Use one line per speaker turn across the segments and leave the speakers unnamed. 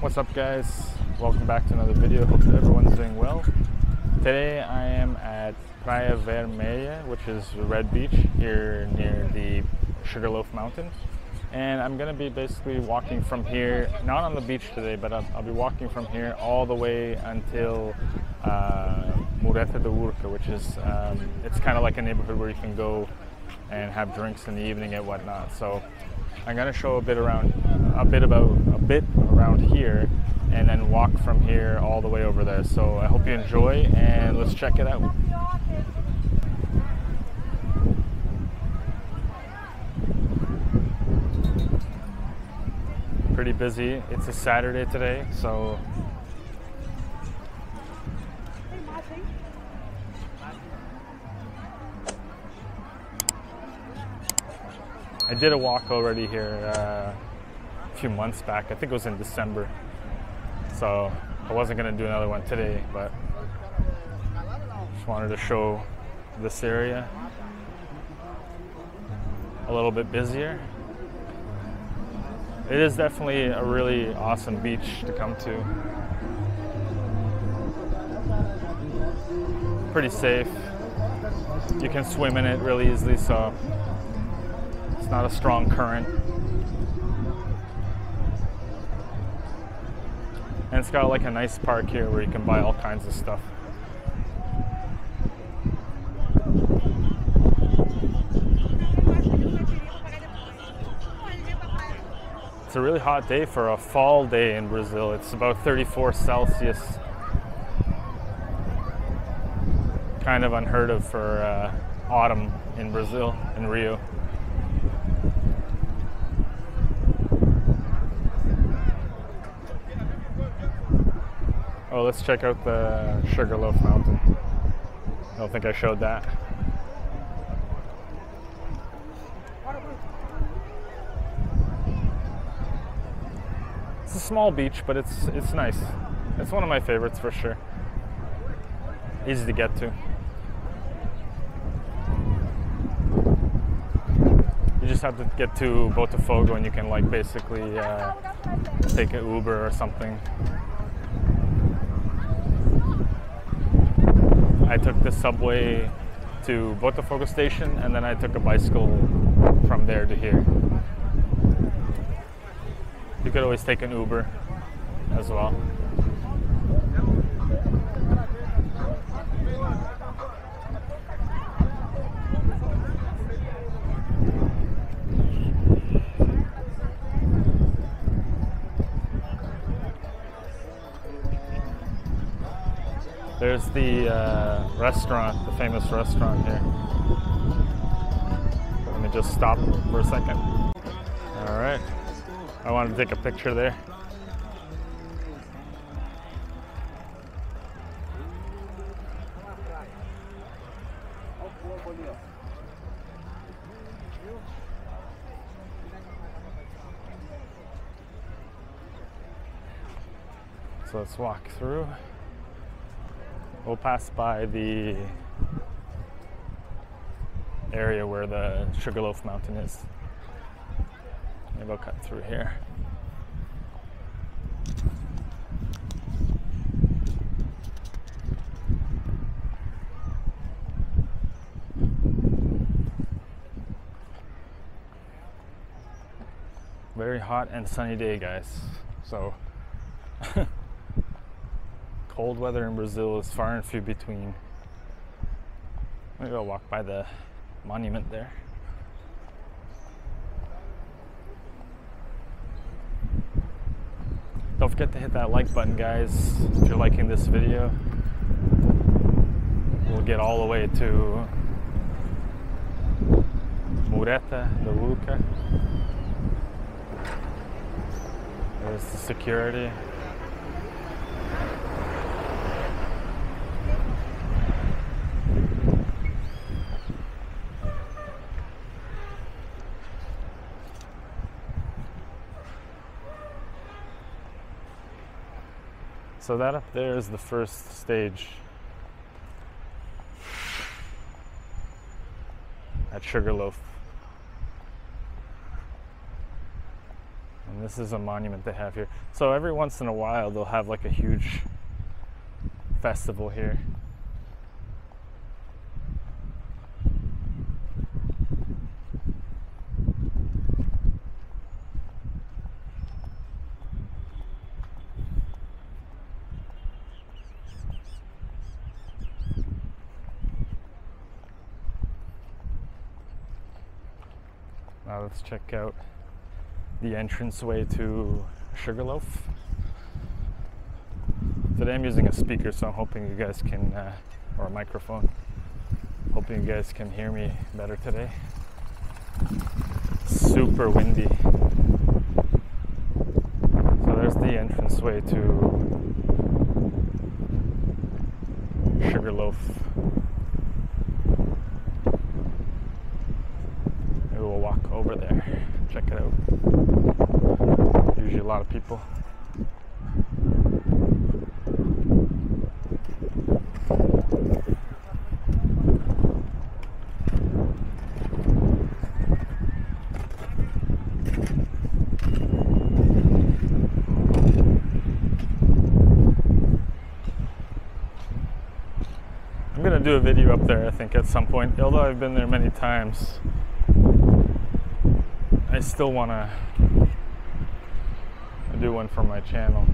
What's up guys? Welcome back to another video. Hope everyone's doing well. Today I am at Praia Vermelha, which is Red Beach here near the Sugarloaf Mountain. And I'm gonna be basically walking from here, not on the beach today, but I'll, I'll be walking from here all the way until uh, Mureta da Urca, which is, um, it's kind of like a neighborhood where you can go and have drinks in the evening and whatnot. So I'm gonna show a bit around, a bit about, a bit around here, and then walk from here all the way over there. So I hope you enjoy, and let's check it out. Pretty busy. It's a Saturday today, so I did a walk already here uh, few months back. I think it was in December. So I wasn't going to do another one today, but just wanted to show this area a little bit busier. It is definitely a really awesome beach to come to. Pretty safe. You can swim in it really easily, so it's not a strong current. And it's got like a nice park here where you can buy all kinds of stuff. It's a really hot day for a fall day in Brazil. It's about 34 Celsius. Kind of unheard of for uh, autumn in Brazil, in Rio. Oh, let's check out the Sugarloaf Mountain. I don't think I showed that. It's a small beach, but it's it's nice. It's one of my favorites for sure. Easy to get to. You just have to get to Botafogo and you can like basically uh, take an Uber or something. I took the subway to Botafogo station and then I took a bicycle from there to here. You could always take an Uber as well. There's the uh, restaurant, the famous restaurant here. Let me just stop for a second. All right. I wanted to take a picture there. So let's walk through. We'll pass by the area where the Sugarloaf Mountain is. Maybe I'll cut through here. Very hot and sunny day, guys. So, cold weather in Brazil is far and few between. Maybe I'll walk by the monument there. Don't forget to hit that like button, guys, if you're liking this video. We'll get all the way to Mureta da Urca. There's the security. So that up there is the first stage at Sugarloaf. And this is a monument they have here. So every once in a while, they'll have like a huge festival here. Now let's check out the entranceway to Sugarloaf. Today I'm using a speaker, so I'm hoping you guys can, uh, or a microphone. Hoping you guys can hear me better today. Super windy. So there's the entranceway to Sugarloaf. Maybe we'll walk over there, check it out. Usually a lot of I'm gonna do a video up there, I think, at some point. Although I've been there many times, I still wanna one for my channel.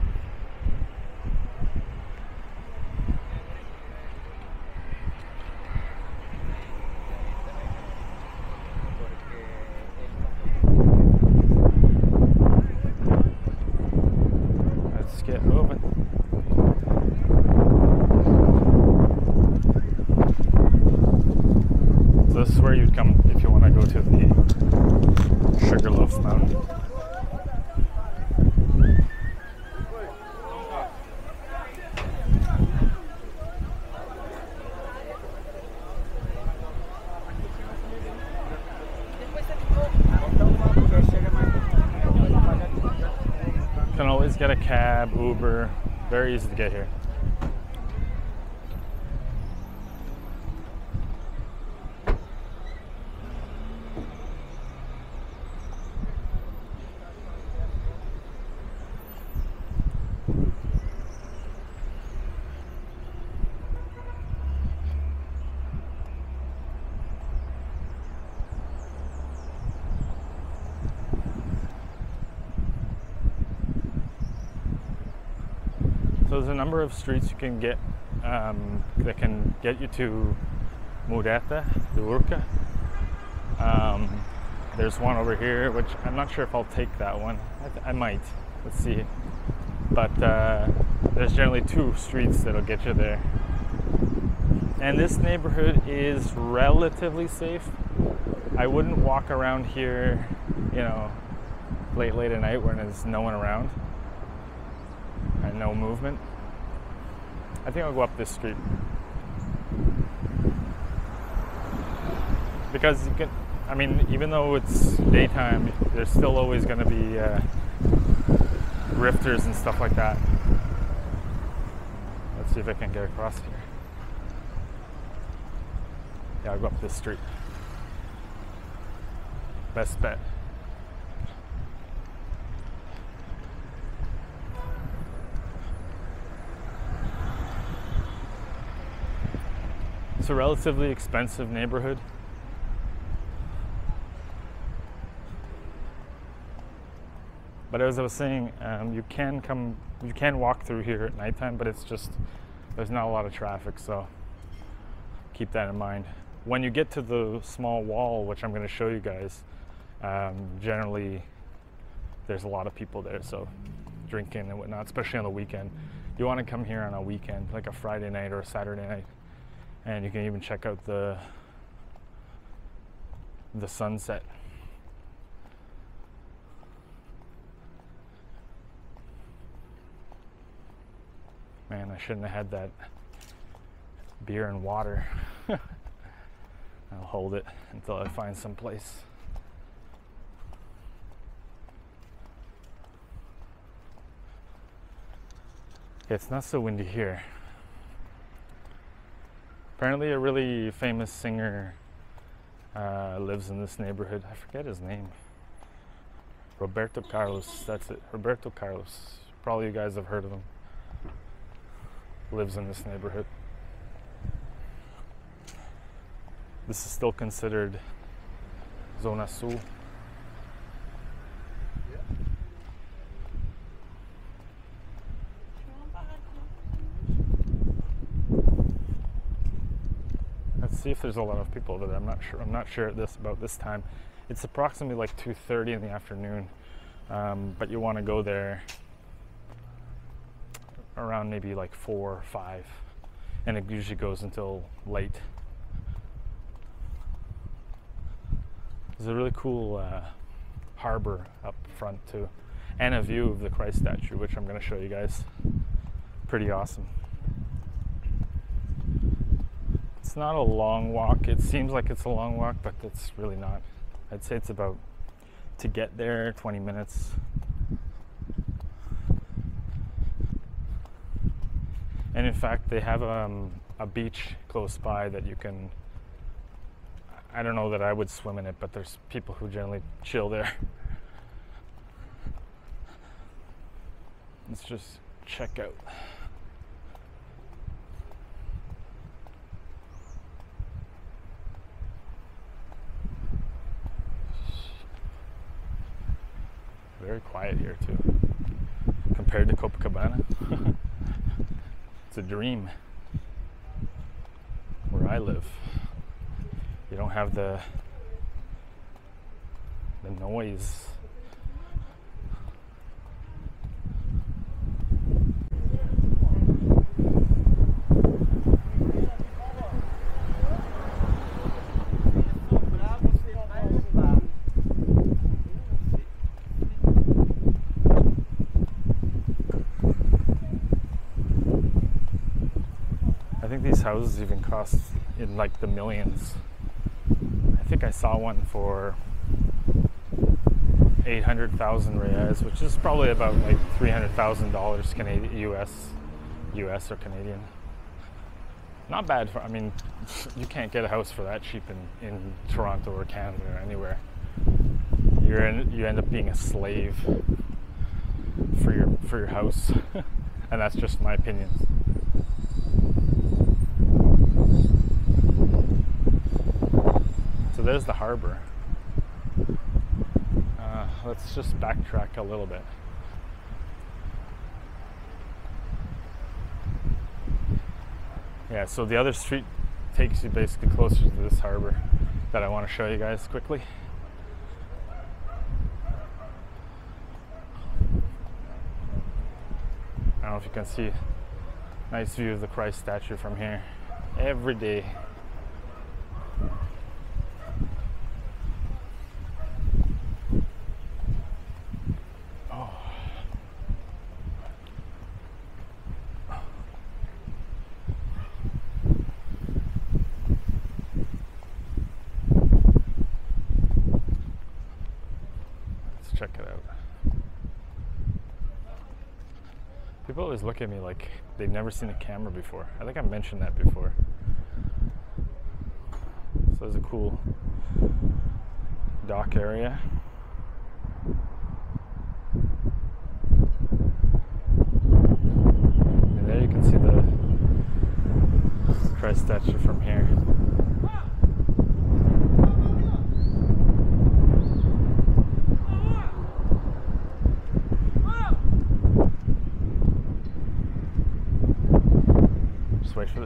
Let's get moving. This is where you'd come if you want to go to the Sugarloaf Mountain. Can always get a cab, Uber. Very easy to get here. There's a number of streets you can get um, that can get you to Mureta, the Urca. Um, there's one over here, which I'm not sure if I'll take that one. I, th- I might. Let's see. But uh, there's generally two streets that'll get you there. And this neighborhood is relatively safe. I wouldn't walk around here, you know, late, late at night when there's no one around and no movement. I think I'll go up this street. Because you can, I mean, even though it's daytime, there's still always going to be uh, rifters and stuff like that. Let's see if I can get across here. Yeah, I'll go up this street. Best bet. It's a relatively expensive neighborhood. But as I was saying, um, you can come, you can walk through here at nighttime, but it's just there's not a lot of traffic, so keep that in mind. When you get to the small wall, which I'm going to show you guys, um, generally there's a lot of people there, so drinking and whatnot, especially on the weekend. You want to come here on a weekend, like a Friday night or a Saturday night, and you can even check out the the sunset. Man, I shouldn't have had that beer and water. I'll hold it until I find some place. It's not so windy here. Apparently, a really famous singer uh, lives in this neighborhood. I forget his name. Roberto Carlos, that's it. Roberto Carlos. Probably you guys have heard of him. Lives in this neighborhood. This is still considered Zona Sul. Let's see if there's a lot of people there. I'm not sure. I'm not sure at this about this time. It's approximately like 2:30 in the afternoon, um, but you want to go there around maybe like four or five, and it usually goes until late. There's a really cool uh, harbor up front too, and a view of the Christ statue, which I'm going to show you guys. Pretty awesome. It's not a long walk. It seems like it's a long walk, but it's really not. I'd say it's about to get there 20 minutes. And in fact, they have um, a beach close by that you can. I don't know that I would swim in it, but there's people who generally chill there. Let's just check out. Very quiet here too, compared to Copacabana. it's a dream where I live. You don't have the the noise. I think these houses even cost in like the millions. I think I saw one for 800,000 reais, which is probably about like $300,000 Canadian, US, US or Canadian. Not bad for, I mean, you can't get a house for that cheap in, in Toronto or Canada or anywhere. You're in, you end up being a slave for your, for your house. and that's just my opinion. There's the harbor. Uh, let's just backtrack a little bit. Yeah, so the other street takes you basically closer to this harbor that I want to show you guys quickly. I don't know if you can see nice view of the Christ statue from here every day. Oh. Let's check it out. People always look at me like they've never seen a camera before. I think I mentioned that before. So there's a cool dock area. And there you can see the Christ statue from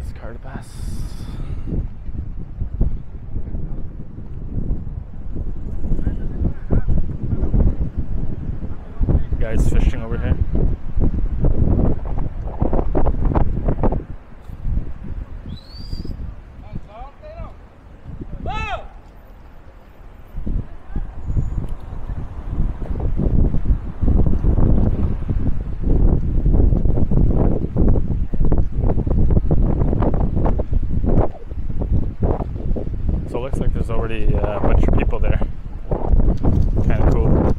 here. Just wait car to pass. Guys fishing over here. So it looks like there's already uh, a bunch of people there. Kind of cool.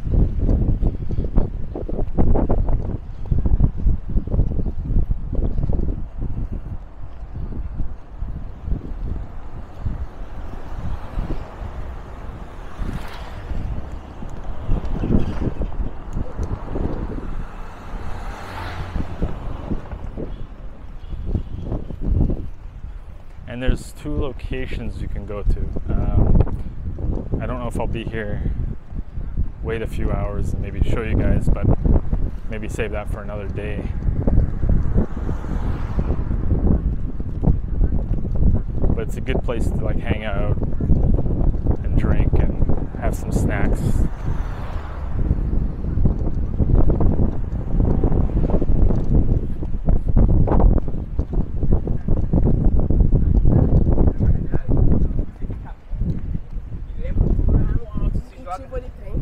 And there's two locations you can go to. Um, I don't know if I'll be here. Wait a few hours and maybe show you guys, but maybe save that for another day. But it's a good place to like hang out and drink and have some snacks.
Tipo de trem.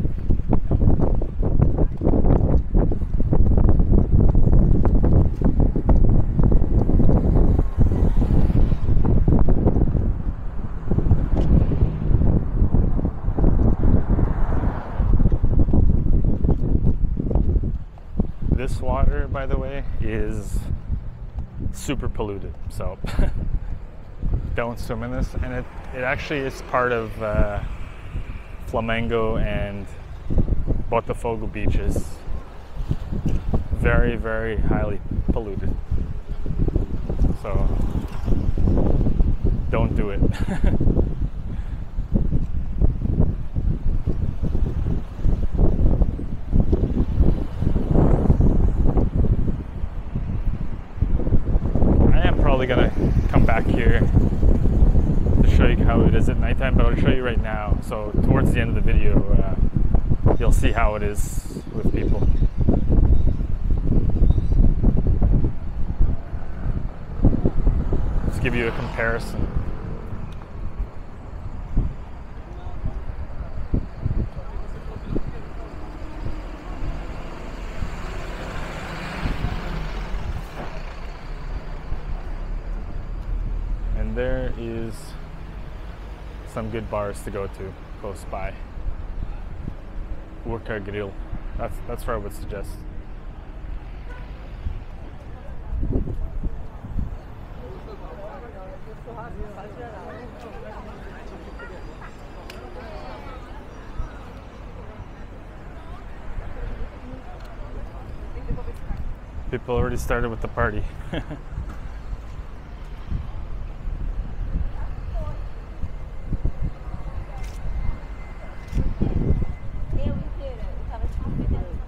This water, by the way, is super polluted. So don't swim in this. And it, it actually is part of uh, Flamengo and Botafogo beaches. Very, very highly polluted. So don't do it. I am probably gonna come back here to show you how it is at nighttime, but I'll show you right now. So towards video, uh, you'll see how it is with people. Let's give you a comparison. And there is some good bars to go to close by. Urca Grill. That's that's where I would suggest. People already started with the party.
Eu inteira, eu tava tipo pegando.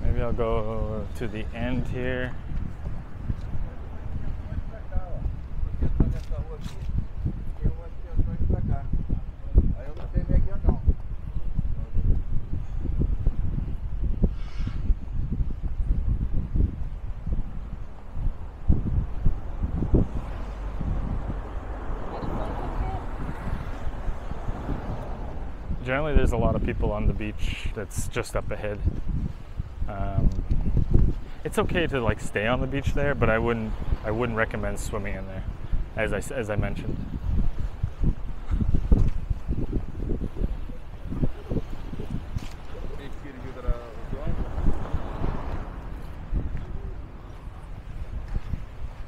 Maybe I'll go to the end here. Generally, there's a lot of people on the beach that's just up ahead. Um, it's okay to like stay on the beach there, but I wouldn't. I wouldn't recommend swimming in there, as I as I mentioned.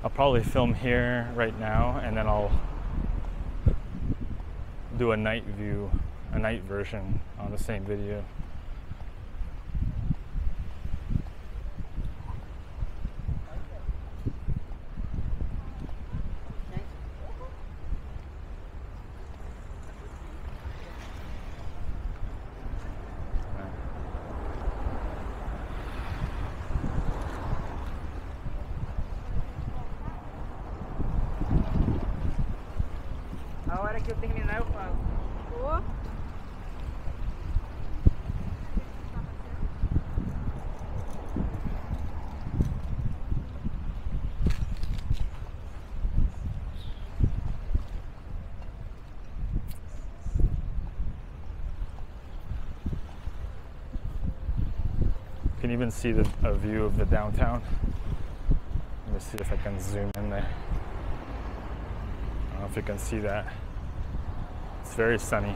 I'll probably film here right now, and then I'll do a night view, a night version on the same video. Even see the, a view of the downtown. Let me see if I can zoom in there. I don't know if you can see that. It's very sunny.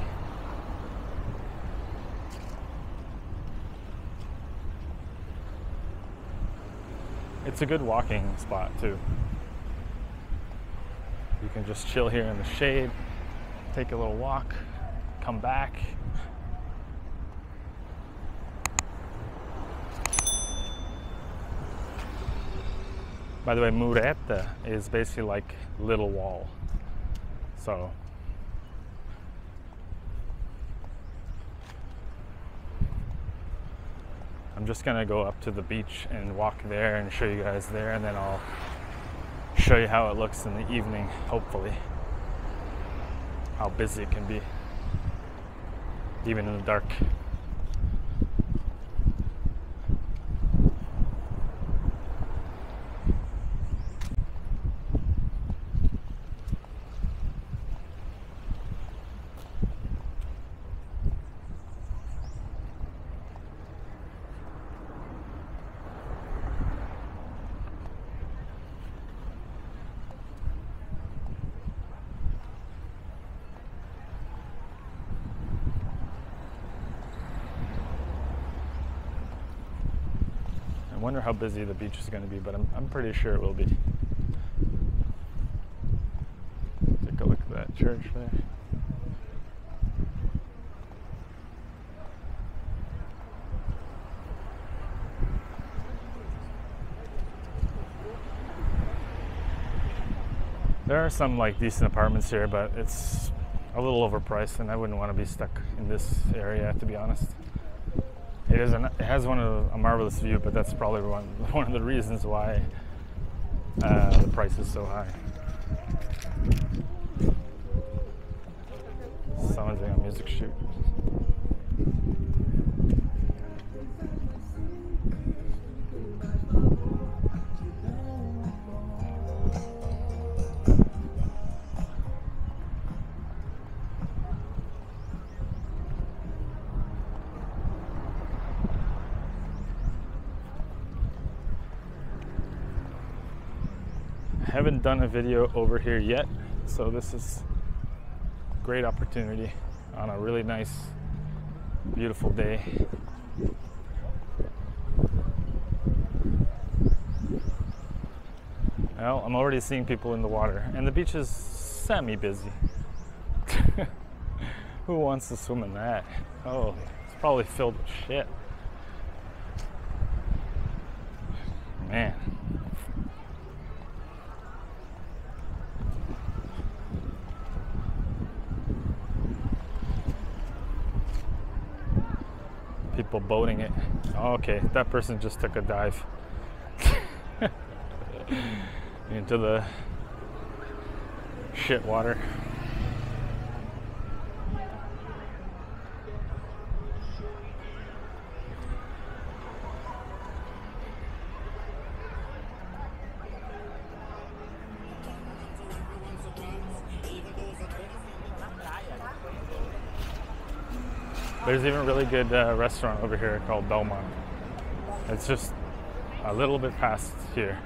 It's a good walking spot too. You can just chill here in the shade, take a little walk, come back. By the way, mureta is basically like little wall. So I'm just gonna go up to the beach and walk there and show you guys there and then I'll show you how it looks in the evening, hopefully. How busy it can be, even in the dark. I wonder how busy the beach is going to be, but I'm, I'm pretty sure it will be. Take a look at that church there. There are some like decent apartments here, but it's a little overpriced, and I wouldn't want to be stuck in this area, to be honest. It is an, it has one of a marvelous view, but that's probably one one of the reasons why uh, the price is so high. Someone's doing a music shoot. Haven't done a video over here yet, so this is great opportunity on a really nice, beautiful day. Well, I'm already seeing people in the water, and the beach is semi busy. Who wants to swim in that? Oh, it's probably filled with shit. Man. people boating it. Oh, okay, that person just took a dive into the shit water. There's even a really good uh, restaurant over here called Belmont. It's just a little bit past here,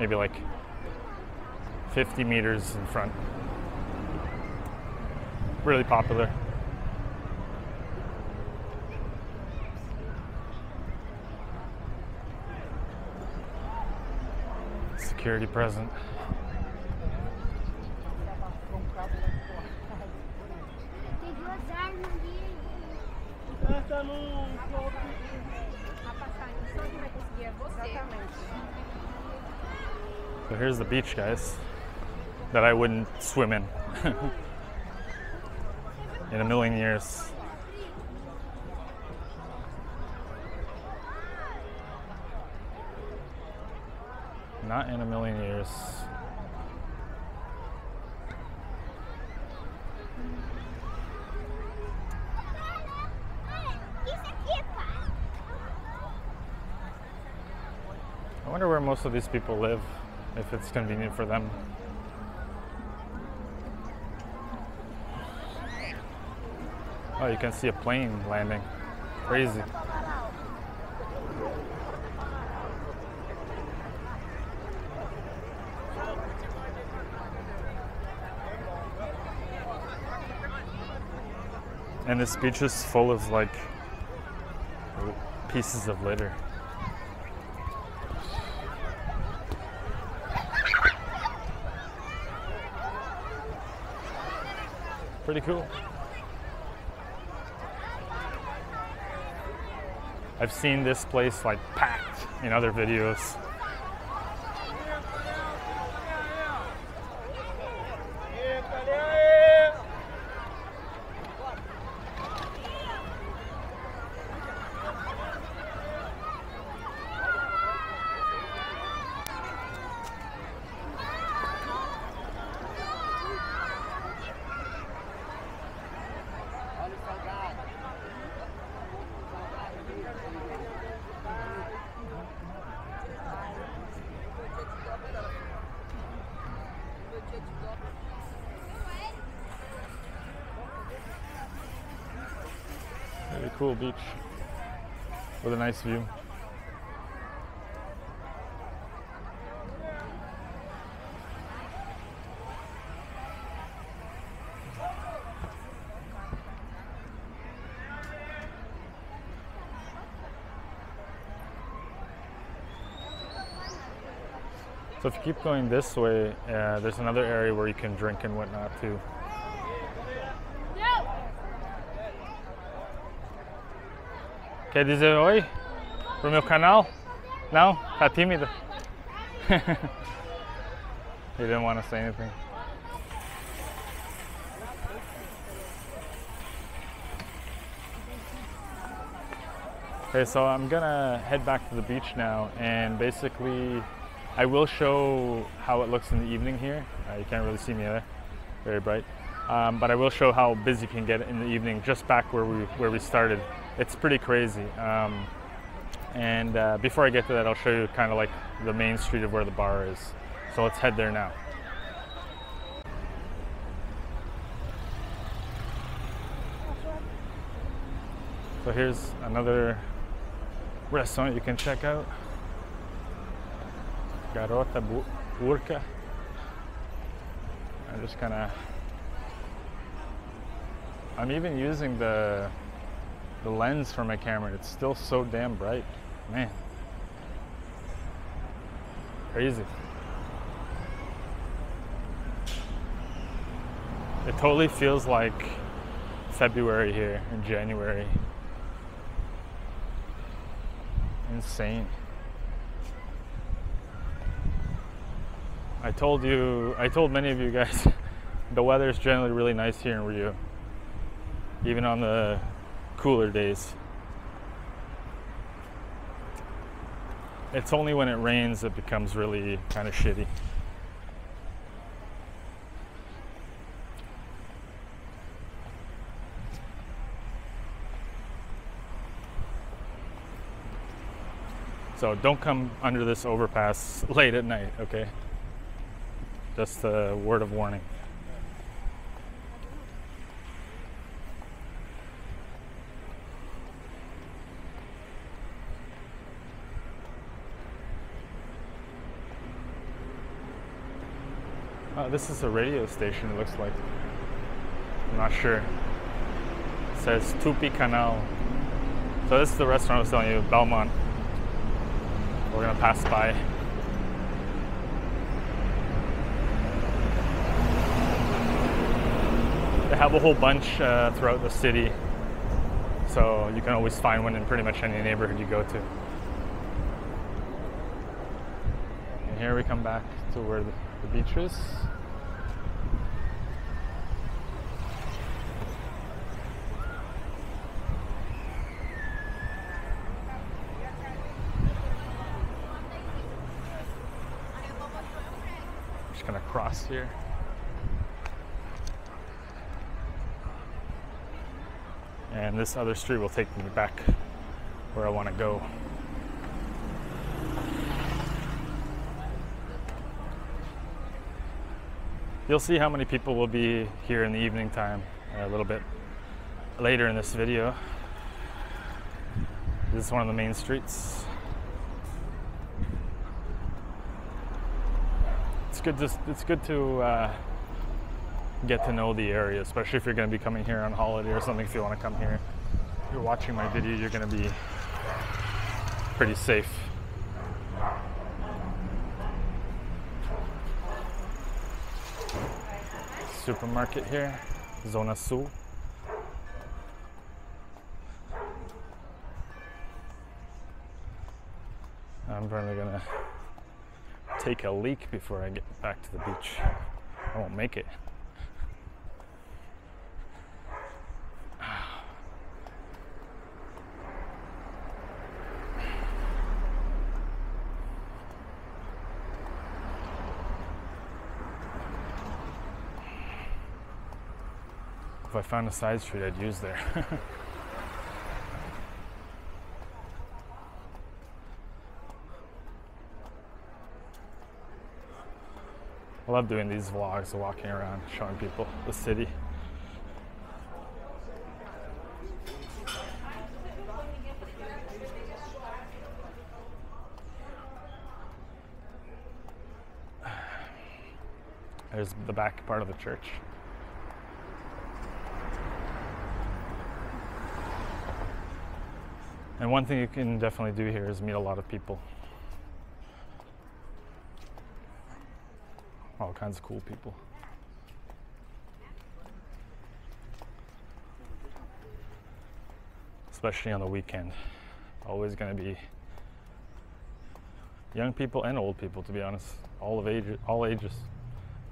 maybe like 50 meters in front. Really popular. Security present.
A passagem só vai conseguir é você. Exatamente.
So here's the beach, guys, that I wouldn't swim in in a million years. Not in a million years. Most of these people live, if it's convenient for them. Oh, you can see a plane landing. Crazy. And this beach is full of like pieces of litter. Pretty cool. I've seen this place like packed in other videos. Beach with a nice view. So if you keep going this way, uh, there's another area where you can drink and whatnot too. Quer dizer oi pro meu canal? Não? Tá tímido? he didn't want to say anything. Okay, so I'm gonna head back to the beach now, and basically, I will show how it looks in the evening here. Uh, you can't really see me there, very bright. Um, but I will show how busy you can get in the evening, just back where we where we started. It's pretty crazy. Um, and uh, before I get to that, I'll show you kind of like the main street of where the bar is. So let's head there now. So here's another restaurant you can check out. Garota Bu- Burka. I'm just of. I'm even using the the lens for my camera. It's still so damn bright, man. Crazy. It totally feels like February here in January. Insane. I told you, I told many of you guys, the weather is generally really nice here in Rio, even on the cooler days. It's only when it rains it becomes really kind of shitty. So don't come under this overpass late at night, okay? Just a word of warning. Uh, this is a radio station, it looks like. I'm not sure. It says Tupi Canal. So this is the restaurant I was telling you, Belmont. We're gonna pass by. They have a whole bunch uh, throughout the city, so you can always find one in pretty much any neighborhood you go to. And here we come back to where the, the beach is. Just gonna cross here. And this other street will take me back where I want to go. You'll see how many people will be here in the evening time a little bit later in this video. This is one of the main streets. It's good to it's good to uh, get to know the area, especially if you're going to be coming here on holiday or something. If you want to come here, if you're watching my video, you're going to be pretty safe. Supermarket here. Zona Sul. I'm probably gonna take a leak before I get back to the beach. I won't make it. Found a side street, I'd use there. I love doing these vlogs, walking around, showing people the city. There's the back part of the church. And one thing you can definitely do here is meet a lot of people. All kinds of cool people. Especially on the weekend. Always going to be young people and old people, to be honest. All of ages, all ages.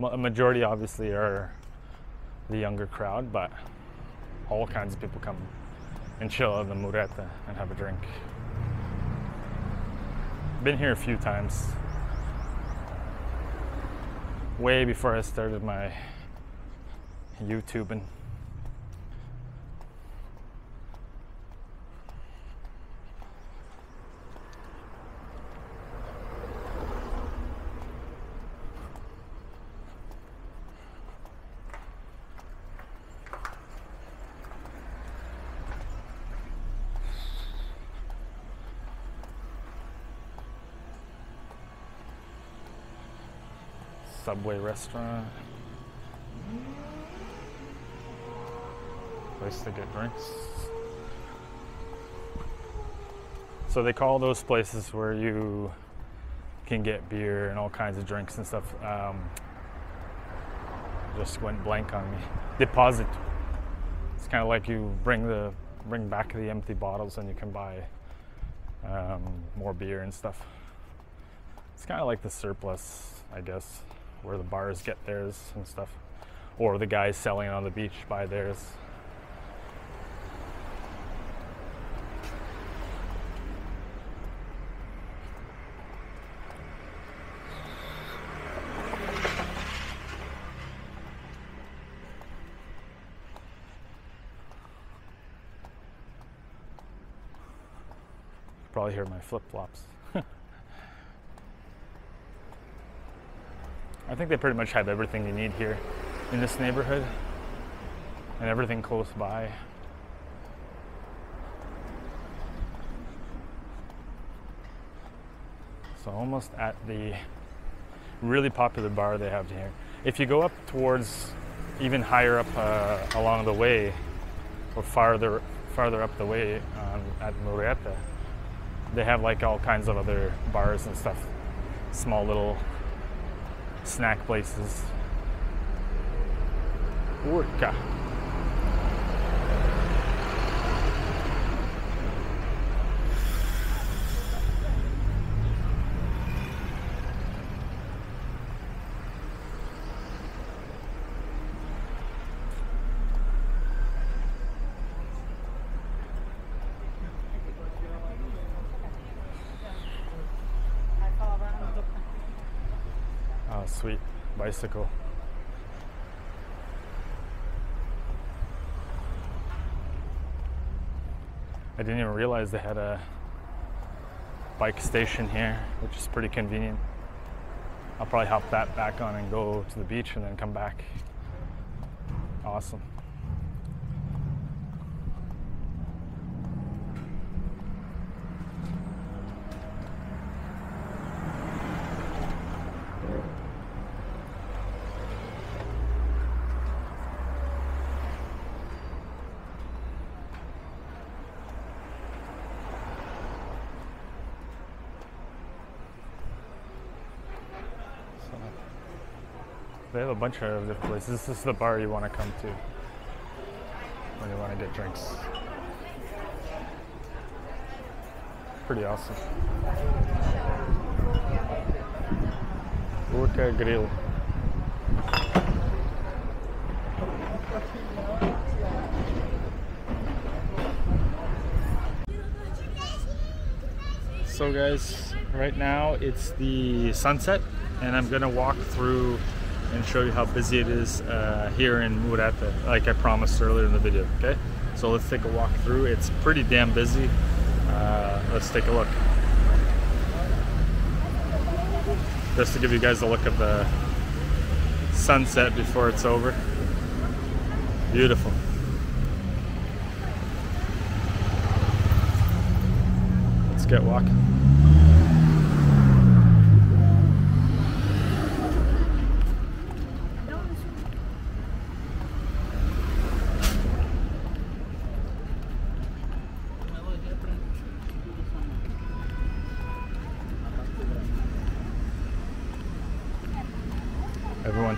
A majority, obviously, are the younger crowd, but all kinds of people come and chill at the Mureta and have a drink. Been here a few times. Way before I started my YouTubing. Subway restaurant. Place to get drinks. So they call those places where you can get beer and all kinds of drinks and stuff. Um, just went blank on me. Deposit. It's kind of like you bring the bring back the empty bottles and you can buy um, more beer and stuff. It's kind of like the surplus, I guess, where the bars get theirs and stuff, or the guys selling on the beach buy theirs. Probably hear my flip flops. I think they pretty much have everything you need here in this neighborhood and everything close by. So almost at the really popular bar they have here. If you go up towards even higher up uh, along the way or farther farther up the way um, at Mureta, they have like all kinds of other bars and stuff. Small little snack places. Urca. Oh, sweet bicycle. I didn't even realize they had a bike station here, which is pretty convenient. I'll probably hop that back on and go to the beach and then come back. Awesome. They have a bunch of different places. This is the bar you want to come to. when you want to get drinks. Pretty awesome. Urca Grill. So guys, right now it's the sunset and I'm gonna walk through and show you how busy it is uh, here in Mureta, like I promised earlier in the video, okay? So let's take a walk through. It's pretty damn busy. Uh, let's take a look. Just to give you guys a look at the sunset before it's over. Beautiful. Let's get walking.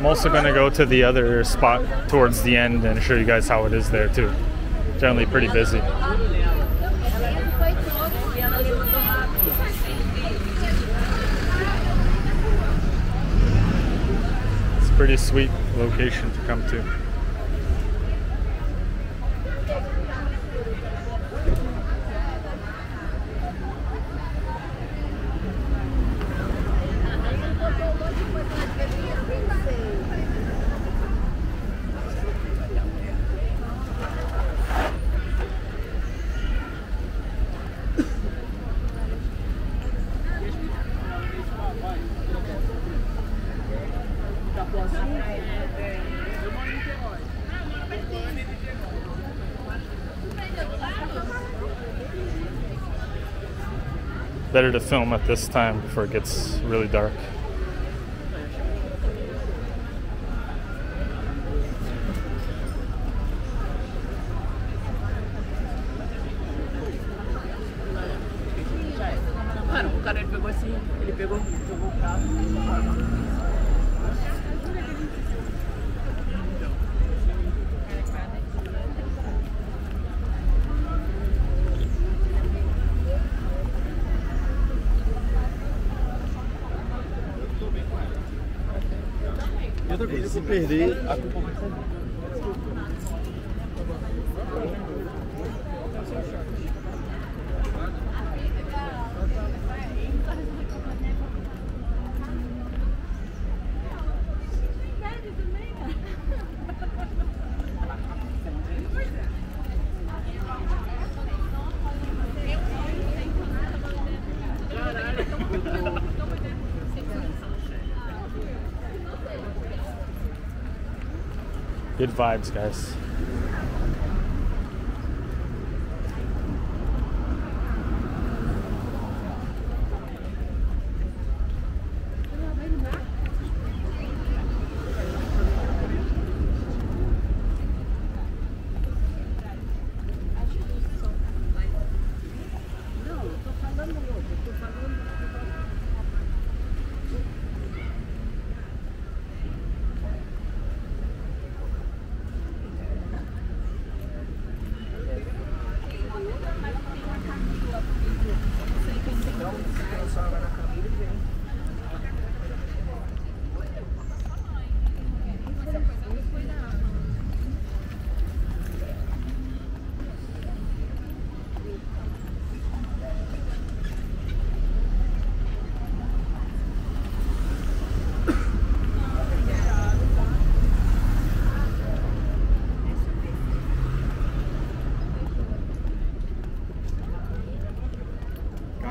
I'm also going to go to the other spot towards the end and show you guys how it is there too. Generally pretty busy. It's a pretty sweet location to come to. Better to film at this time before it gets really dark.
Outra coisa, se perder, a culpa vai ser
vibes, guys.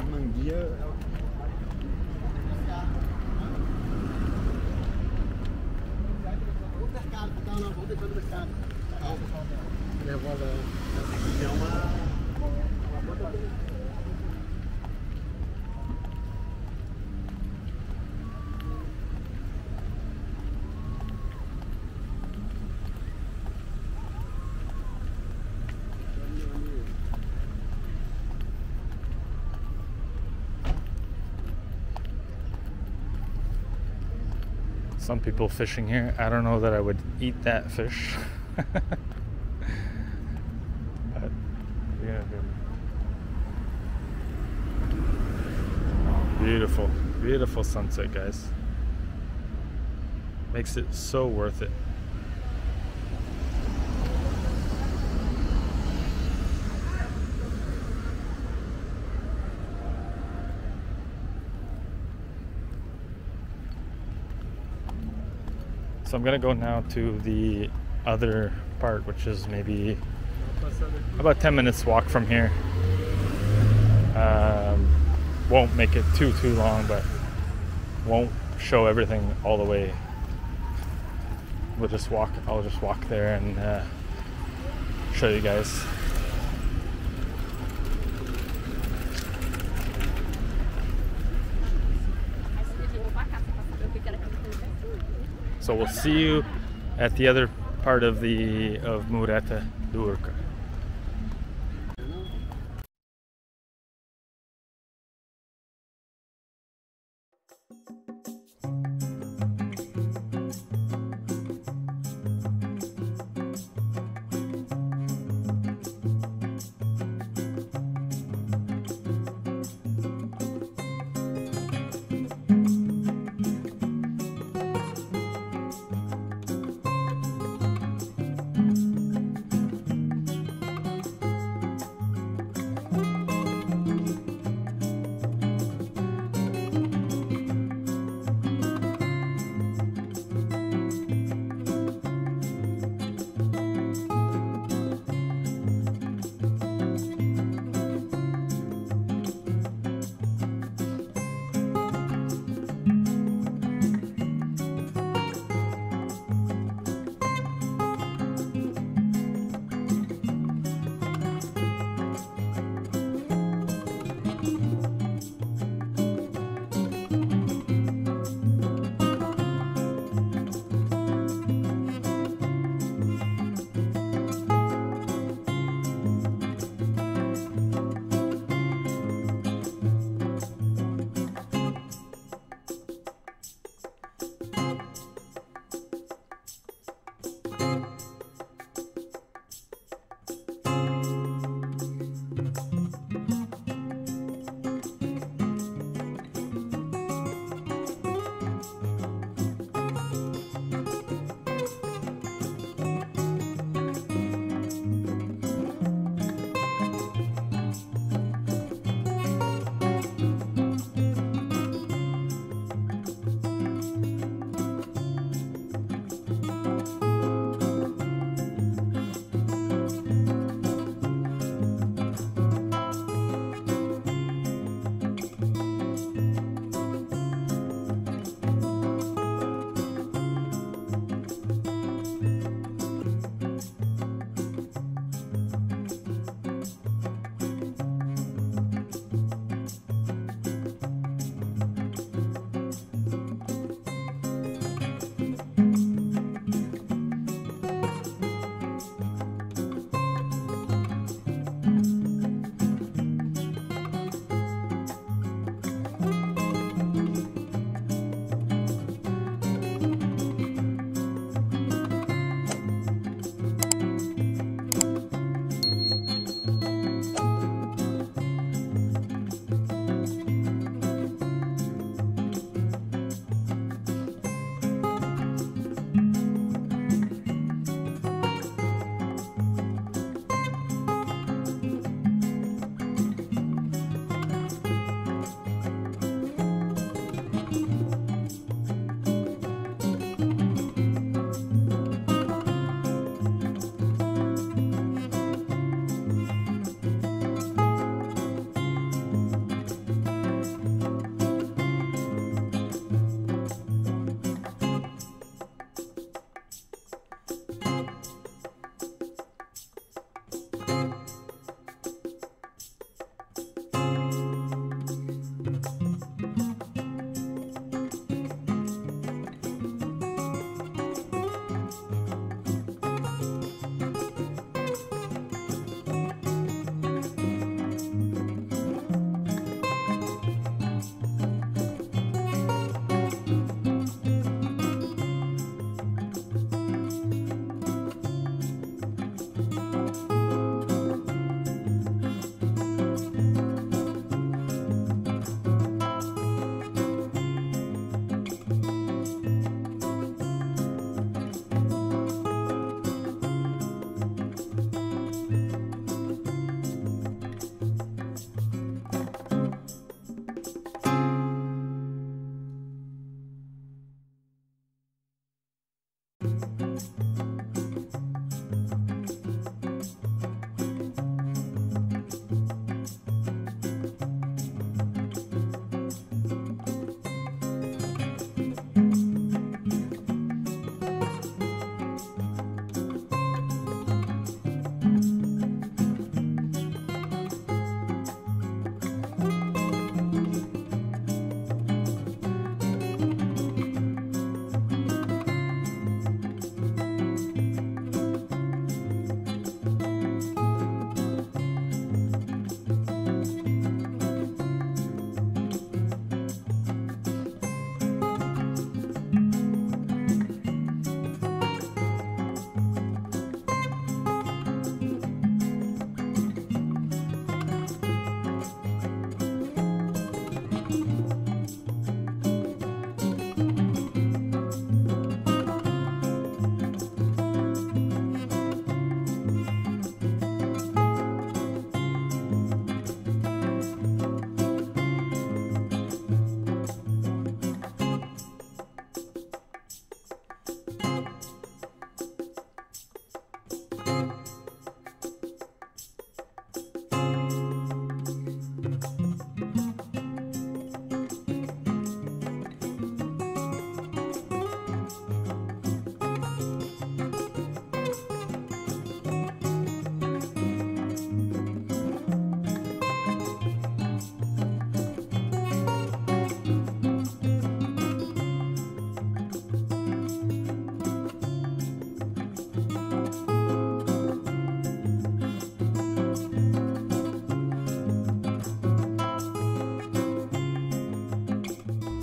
Normandia é
Some people fishing here. I don't know that I would eat that fish. but yeah, beautiful, beautiful sunset, guys. Makes it so worth it. So I'm gonna go now to the other part, which is maybe about 10 minutes walk from here. Um, won't make it too too long, but won't show everything all the way. We'll just walk. I'll just walk there and uh, show you guys. So we'll see you at the other part of the of Mureta do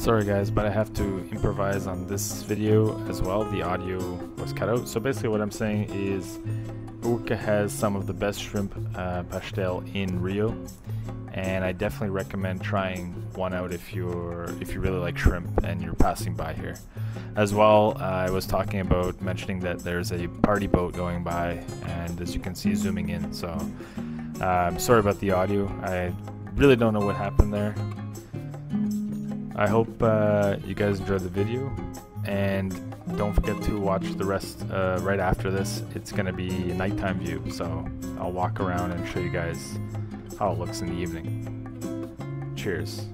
Sorry guys, but I have to improvise on this video as well. The audio was cut out. So basically what I'm saying is Urca has some of the best shrimp uh, pastel in Rio and I definitely recommend trying one out if you're if you really like shrimp and you're passing by here. As well, uh, I was talking about mentioning that there's a party boat going by and as you can see zooming in so um, sorry about the audio. I really don't know what happened there. I hope uh, you guys enjoyed the video and don't forget to watch the rest uh, right after this. It's going to be a nighttime view, so I'll walk around and show you guys how it looks in the evening. Cheers.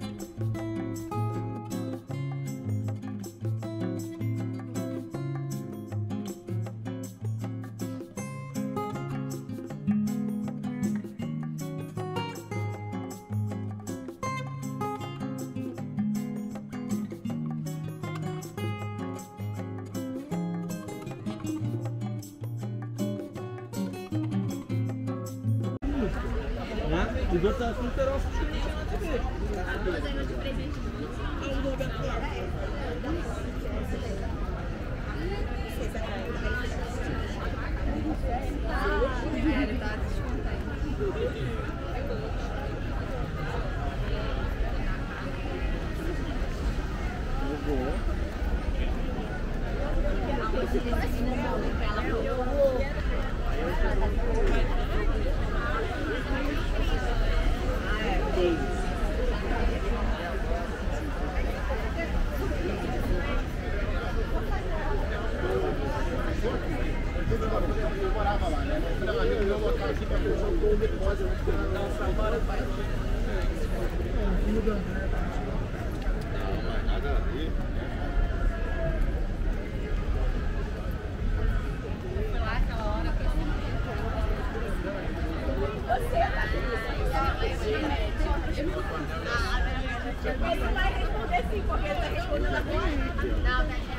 Ele vai responder sim, porque ele está respondendo agora. Não, não.